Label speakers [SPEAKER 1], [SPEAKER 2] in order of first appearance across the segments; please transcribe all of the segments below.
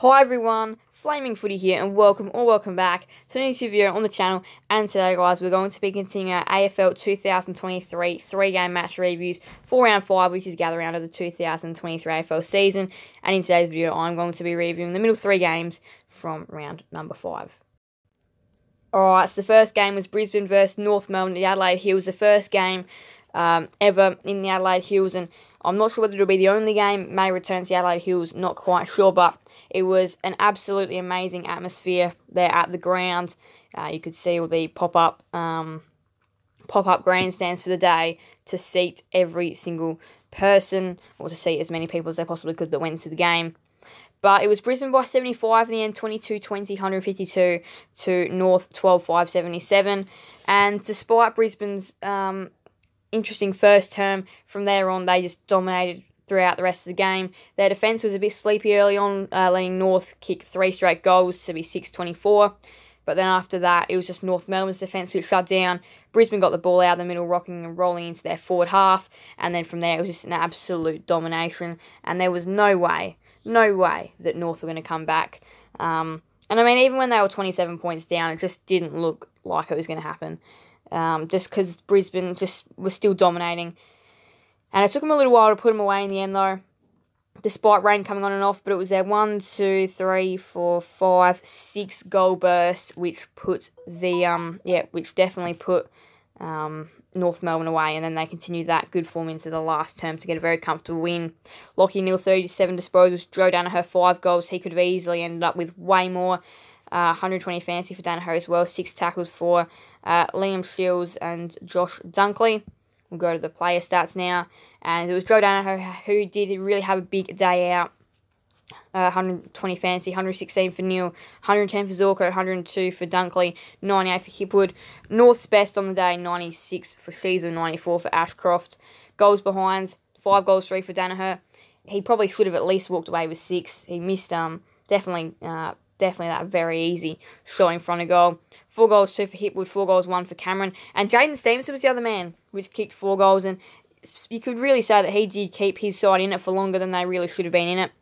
[SPEAKER 1] Hi everyone, Flaming Footy here, and welcome or welcome back to a new video on the channel. And today, guys, we're going to be continuing our AFL 2023 three-game match reviews for round five, which is the gather round of the 2023 AFL season. And in today's video, I'm going to be reviewing the middle three games from round number five. Alright, so the first game was Brisbane versus North Melbourne at the Adelaide Hills, the first game um, ever in the Adelaide Hills, and I'm not sure whether it'll be the only game may return to Adelaide Hills, not quite sure, but it was an absolutely amazing atmosphere there at the ground. Uh, you could see all the pop up um, pop up grandstands for the day to seat every single person, or to seat as many people as they possibly could that went to the game. But it was Brisbane by 75 in the end, 22 20, 152 to North 12 5 77. And despite Brisbane's um, interesting first term, from there on, they just dominated throughout the rest of the game. Their defence was a bit sleepy early on, uh, letting North kick three straight goals to be 6 24. But then after that, it was just North Melbourne's defence which shut down. Brisbane got the ball out of the middle, rocking and rolling into their forward half. And then from there, it was just an absolute domination. And there was no way, no way that North were going to come back. Um, and I mean, even when they were 27 points down, it just didn't look like it was going to happen. Um, just because Brisbane just was still dominating. And it took them a little while to put them away in the end, though, despite rain coming on and off. But it was their one, two, three, four, five, six goal burst, which put the um yeah, which definitely put um North Melbourne away, and then they continued that good form into the last term to get a very comfortable win. Lachie Neale, 37 disposals, Joe Daniher, five goals. He could have easily ended up with way more. Uh, 120 fantasy for Daniher as well, six tackles for uh, Liam Shiels and Josh Dunkley. We'll go to the player stats now. And it was Joe Daniher who did really have a big day out. Uh, 120 fancy, 116 for Neale, 110 for Zorko, 102 for Dunkley, 98 for Hipwood. North's best on the day, 96 for Sheezel, 94 for Ashcroft. Goals behind, 5 goals, 3 for Daniher. He probably should have at least walked away with 6. He missed um definitely uh, definitely that very easy shot in front of goal. Four goals, two for Hipwood, four goals, one for Cameron. And Jaidyn Stephenson was the other man, which kicked four goals. And you could really say that he did keep his side in it for longer than they really should have been in it.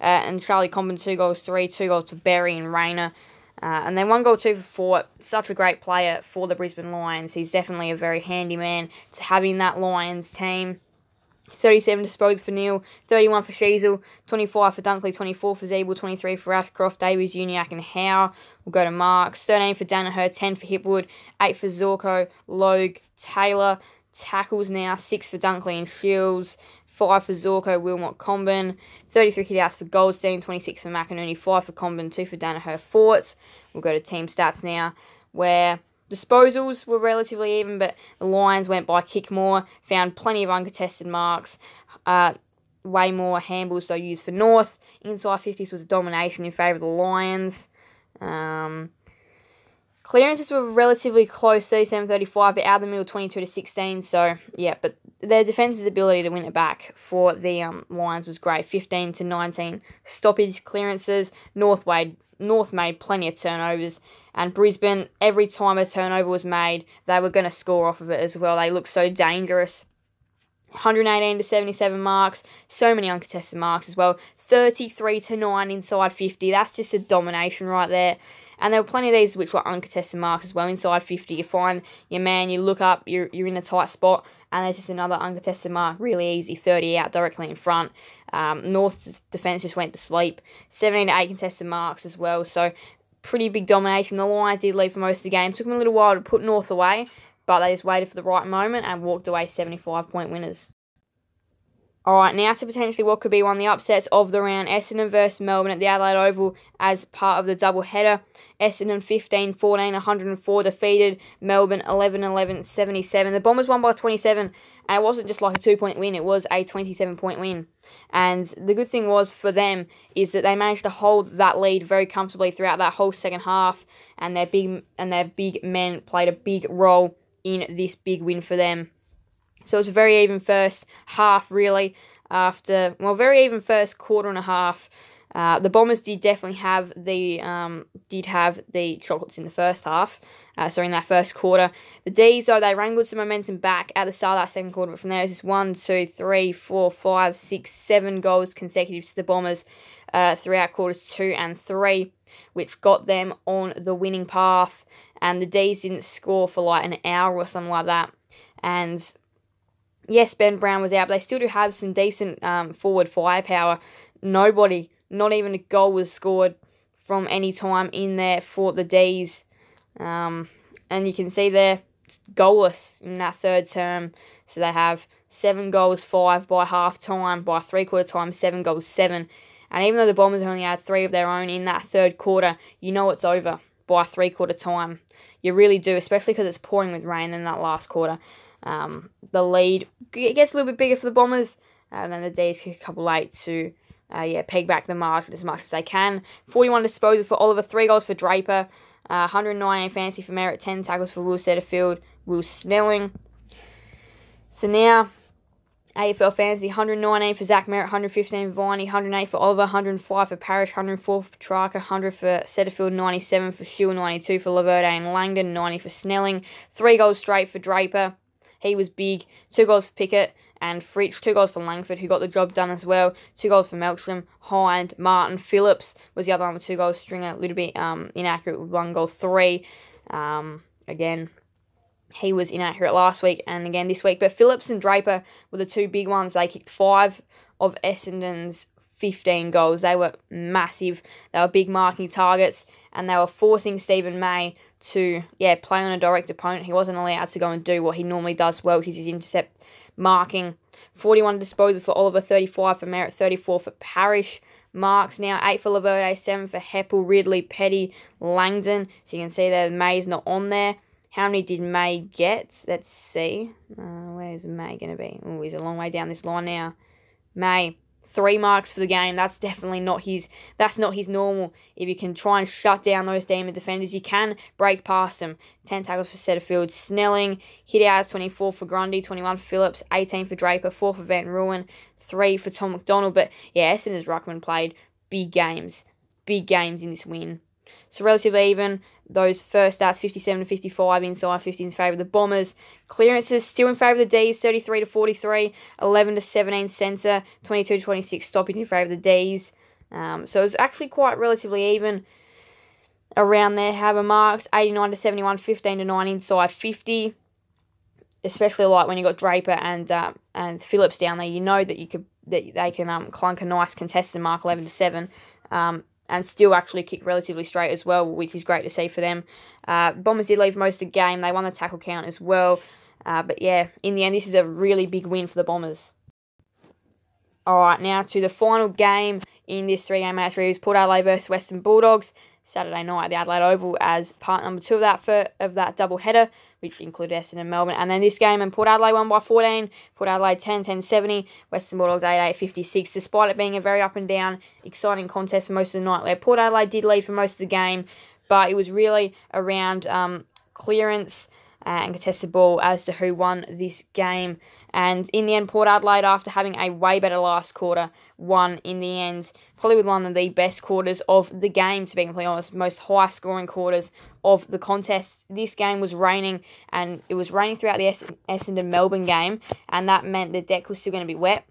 [SPEAKER 1] Uh, and Charlie Comben, two goals, three, two goals to Berry and Rayner. Uh, and then one goal, two for four. Such a great player for the Brisbane Lions. He's definitely a very handy man to have in that Lions team. 37 disposed for Neale, 31 for Sheezel, 25 for Dunkley, 24 for Ziebell, 23 for Ashcroft, Davies, Uniacke and Howe. We'll go to Marks, 13 for Daniher, 10 for Hipwood, 8 for Zorko, Logue, Taylor. Tackles now, 6 for Dunkley and Shiels, 5 for Zorko, Wilmot, Comben, 33 hitouts for Goldstein, 26 for McInerney, 5 for Comben, 2 for Daniher, Forts. We'll go to team stats now, where Disposals were relatively even, but the Lions went by kick more, found plenty of uncontested marks. Uh, way more handballs they used for North. Inside 50s was a domination in favour of the Lions. Um, clearances were relatively close, 37-35, but out the middle 22 to 16. So yeah, but their defense's ability to win it back for the um, Lions was great. 15 to 19 stoppage clearances. North Wade North made plenty of turnovers, and Brisbane, every time a turnover was made, they were going to score off of it as well. They looked so dangerous. 118 to 77 marks, so many uncontested marks as well. 33 to 9 inside 50. That's just a domination right there. And there were plenty of these which were uncontested marks as well. Inside 50, you find your man, you look up, you're, you're in a tight spot, and there's just another uncontested mark, really easy, 30 out directly in front. Um, North's defence just went to sleep. 17 to 8 contested marks as well, so pretty big domination. The Lions did lead for most of the game. Took them a little while to put North away, but they just waited for the right moment and walked away 75 point winners. Alright, now to potentially what could be one of the upsets of the round. Essendon versus Melbourne at the Adelaide Oval as part of the double header. Essendon 15 14 104 defeated Melbourne 11 11 77. The Bombers won by 27, and it wasn't just like a two point win, it was a 27 point win. And the good thing was for them is that they managed to hold that lead very comfortably throughout that whole second half, and their big and their big men played a big role in this big win for them. So it was a very even first half, really. After well, very even first quarter and a half. Uh, the Bombers did definitely have the um, did have the chocolates in the first half, uh, sorry in that first quarter. The D's though they wrangled some momentum back at the start of that second quarter, but from there it's just one, two, three, four, five, six, seven goals consecutive to the Bombers uh, throughout quarters two and three, which got them on the winning path. And the D's didn't score for like an hour or something like that. And yes, Ben Brown was out, but they still do have some decent um, forward firepower. Nobody not even a goal was scored from any time in there for the D's. Um, and you can see they're goalless in that third term. So they have seven goals, five by half time, by three quarter time, seven goals, seven. And even though the Bombers only had three of their own in that third quarter, you know it's over by three quarter time. You really do, especially because it's pouring with rain in that last quarter. Um, the lead gets a little bit bigger for the Bombers, and then the D's kick a couple late to uh, yeah, peg back the margin as much as they can. 41 disposals for Oliver, 3 goals for Draper, uh, 198 fancy for Merrett, 10 tackles for Will Setterfield, Will Snelling. So now, AFL fantasy, 119 for Zach Merrett, 115 for Viney, 108 for Oliver, 105 for Parish, 104 for Petrarca, 100 for Setterfield, 97 for Shiel, 92 for Laverde and Langdon, 90 for Snelling. 3 goals straight for Draper. He was big. 2 goals for Pickett and Fritsch, two goals for Langford, who got the job done as well. Two goals for Melksham, Hind, Martin, Phillips was the other one with two goals. Stringer, a little bit um, inaccurate with one goal, three. Um, again, he was inaccurate last week and again this week. But Phillips and Draper were the two big ones. They kicked five of Essendon's 15 goals. They were massive. They were big marking targets and they were forcing Steven May to yeah play on a direct opponent. He wasn't allowed to go and do what he normally does well, which is his intercept marking. 41 disposals for Oliver, 35 for Merrett, 34 for Parish. Marks now 8 for Laverde, 7 for Heppell, Ridley, Petty, Langdon. So you can see that May's not on there. How many did May get? Let's see. Uh, where's May going to be? Oh, he's a long way down this line now. May, three marks for the game. That's definitely not his. That's not his normal. If you can try and shut down those demon defenders, you can break past them. Ten tackles for Setterfield, Snelling, hit outs twenty four for Grundy, twenty one for Phillips, eighteen for Draper, four for Van Rooyen, three for Tom McDonald. But yeah, Essendon's Ruckman played big games, big games in this win. So relatively even. Those first stats, 57 to 55 inside, 50 in favour of the Bombers. Clearances still in favour of the D's, 33 to 43, 11 to 17 centre, 22 to 26 stoppage in favour of the D's. Um, so it's actually quite relatively even around there. However, marks 89 to 71, 15 to 9 inside, 50. Especially like when you got Draper and uh, and Phillips down there, you know that you could that they can um, clunk a nice contested mark 11 to 7. Um, and still actually kick relatively straight as well, which is great to see for them. Uh, Bombers did leave most of the game. They won the tackle count as well. Uh, but yeah, in the end, this is a really big win for the Bombers. All right, now to the final game in this three-game match series: Port Adelaide versus Western Bulldogs. Saturday night at the Adelaide Oval as part number two of that for, of that double header, which included Essendon and Melbourne. And then this game, and Port Adelaide won by 14, Port Adelaide 10, 10 70, Western Bulldogs 8, 8 56, despite it being a very up and down, exciting contest for most of the night, where Port Adelaide did lead for most of the game, but it was really around um, clearance and contested ball as to who won this game. And in the end, Port Adelaide, after having a way better last quarter, won in the end. Probably with one of the best quarters of the game, to be completely honest, most high scoring quarters of the contest. This game was raining, and it was raining throughout the Essendon Melbourne game, and that meant the deck was still going to be wet.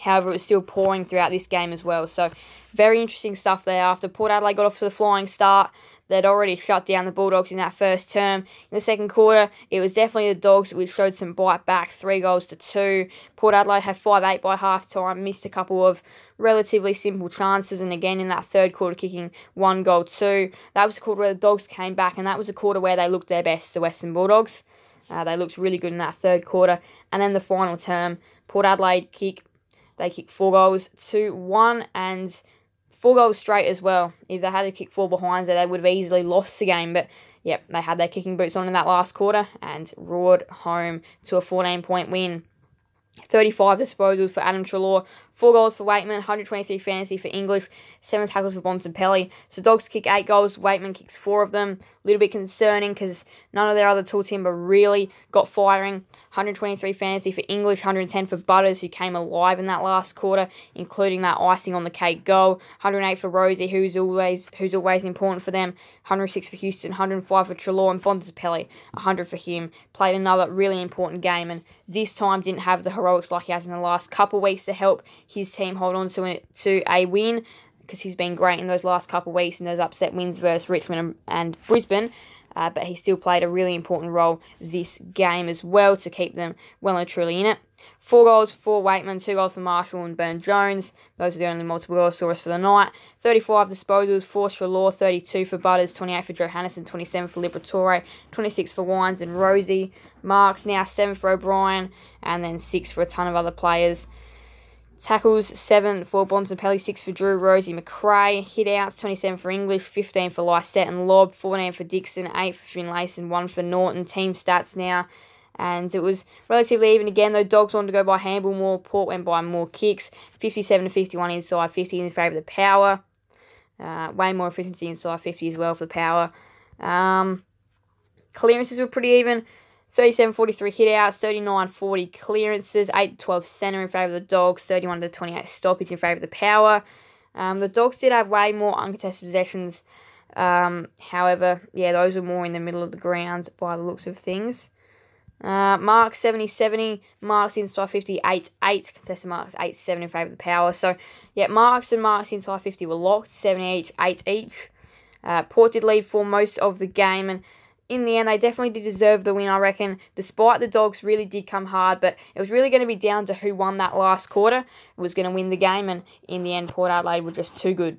[SPEAKER 1] However, it was still pouring throughout this game as well. So, very interesting stuff there. After Port Adelaide got off to the flying start, They'd already shut down the Bulldogs in that first term. In the second quarter, it was definitely the Dogs which showed some bite back, three goals to two. Port Adelaide had 5 8 by half time, missed a couple of relatively simple chances, and again in that third quarter, kicking one goal, two. That was a quarter where the Dogs came back, and that was a quarter where they looked their best, the Western Bulldogs. Uh, they looked really good in that third quarter. And then the final term, Port Adelaide kick, they kicked four goals to one, and four goals straight as well. If they had to kick four behinds, they would have easily lost the game. But yep, they had their kicking boots on in that last quarter and roared home to a 14 point win. 35 disposals for Adam Treloar, Four goals for Weightman, 123 fantasy for English, seven tackles for Bontempelli. So Dogs kick eight goals, Weightman kicks four of them. A little bit concerning because none of their other tool timber really got firing. 123 fantasy for English, 110 for Butters, who came alive in that last quarter, including that icing on the cake goal. 108 for Rozee, who's always who's always important for them. 106 for Houston, 105 for Treloar, and Bontempelli, 100 for him. Played another really important game, and this time didn't have the heroics like he has in the last couple weeks to help his team hold on to to a win because he's been great in those last couple of weeks in those upset wins versus Richmond and Brisbane uh, but he still played a really important role this game as well to keep them well and truly in it. Four goals for Weightman, two goals for Marshall and Byrne-Jones. Those are the only multiple goal scorers for the night. 35 disposals, 4 for Law, 32 for Butters, 28 for Johannisen, 27 for Liberatore, 26 for Wines and Rozee. Marks now 7 for O'Brien, and then 6 for a ton of other players. Tackles, 7 for Bontempelli, 6 for Drew, Rozee McRae. Hit outs, 27 for English, 15 for Lycett and Lobb, 14 for Dixon, 8 for Finlayson, 1 for Norton. Team stats now. And it was relatively even again, though Dogs wanted to go by handball more. Port went by more kicks. 57 to 51 inside, 50 in favour of the power. Uh, way more efficiency inside 50 as well for the power. Um, clearances were pretty even. 37 43 hit outs, 39 40 clearances, 8 12 centre in favour of the Dogs, 31 to 28 stoppage in favour of the Power. Um, the Dogs did have way more uncontested possessions. Um, however, yeah, those were more in the middle of the ground by the looks of things. Uh, marks 70 70, marks inside 50, 8 8, contested marks 8 7 in favour of the Power. So, yeah, marks and marks inside 50 were locked, 7 each, 8 each. Uh, Port did lead for most of the game, and in the end, they definitely did deserve the win, I reckon. Despite the Dogs really did come hard, but it was really going to be down to who won that last quarter, was going to win the game, and in the end, Port Adelaide were just too good.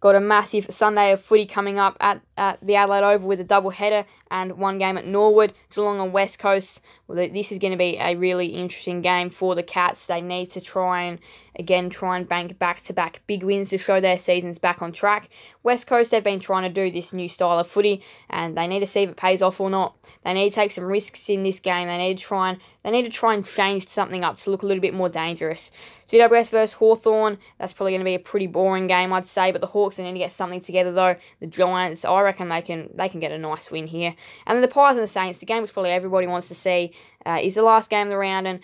[SPEAKER 1] Got a massive Sunday of footy coming up at, at the Adelaide Oval with a double header and one game at Norwood, Geelong on West Coast. Well, this is going to be a really interesting game for the Cats. They need to try and again try and bank back-to-back big wins to show their seasons back on track. West Coast they've been trying to do this new style of footy, and they need to see if it pays off or not. They need to take some risks in this game. They need to try and they need to try and change something up to look a little bit more dangerous. GWS versus Hawthorn. that's probably going to be a pretty boring game, I'd say. But the Hawks are need to get something together though. The Giants, I reckon they can they can get a nice win here. And then the Pies and the Saints, the game which probably everybody wants to see, uh, is the last game of the round and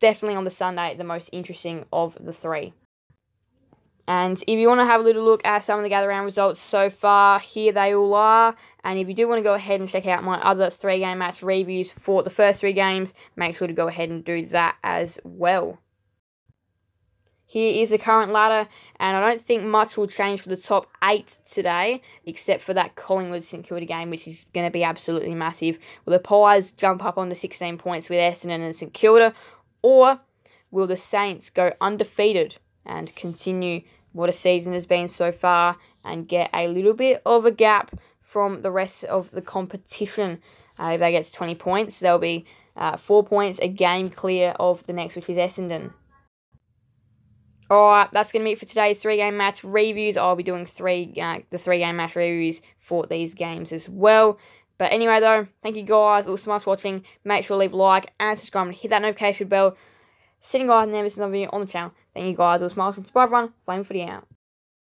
[SPEAKER 1] definitely on the Sunday the most interesting of the three. And if you want to have a little look at some of the gather round results so far, here they all are. And if you do want to go ahead and check out my other three game match reviews for the first three games, make sure to go ahead and do that as well. Here is the current ladder, and I don't think much will change for the top eight today, except for that Collingwood St Kilda game, which is going to be absolutely massive. Will the Pies jump up on the 16 points with Essendon and St Kilda, or will the Saints go undefeated and continue what a season has been so far and get a little bit of a gap from the rest of the competition. Uh, if they get to 20 points, they'll be uh, four points, a game clear of the next, which is Essendon. Alright, that's going to be it for today's three-game match reviews. I'll be doing three uh, the three-game match reviews for these games as well. But anyway, though, thank you guys all so much for watching. Make sure to leave a like and subscribe and hit that notification bell. Sitting guys, never miss another video on the channel. Thank you guys all so much. Subscribe, everyone. Flame Footy out.